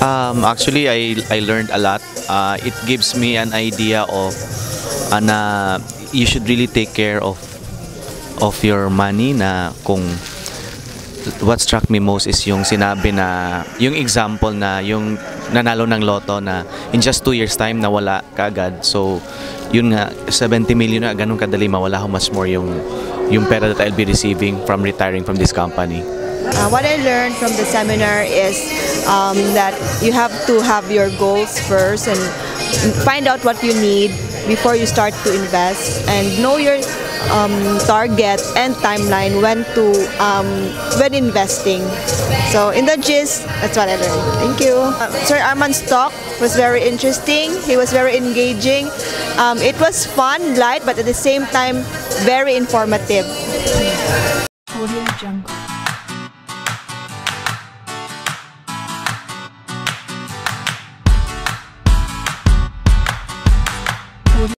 Um, actually, I, I learned a lot. Uh, it gives me an idea of uh, na you should really take care of of your money na kung what struck me most is yung sinabi na yung example na yung nanalo ng loto na in just two years time nawala kaagad so yun nga 70 million na ganun kadali mawala how much more yung yung pera that I'll be receiving from retiring from this company Uh, what I learned from the seminar is um, that you have to have your goals first and find out what you need before you start to invest and know your um, target and timeline when to um, when investing. So in the gist, that's what I learned. Thank you. Uh, Sir Armand's talk was very interesting. He was very engaging. Um, it was fun, light, but at the same time very informative.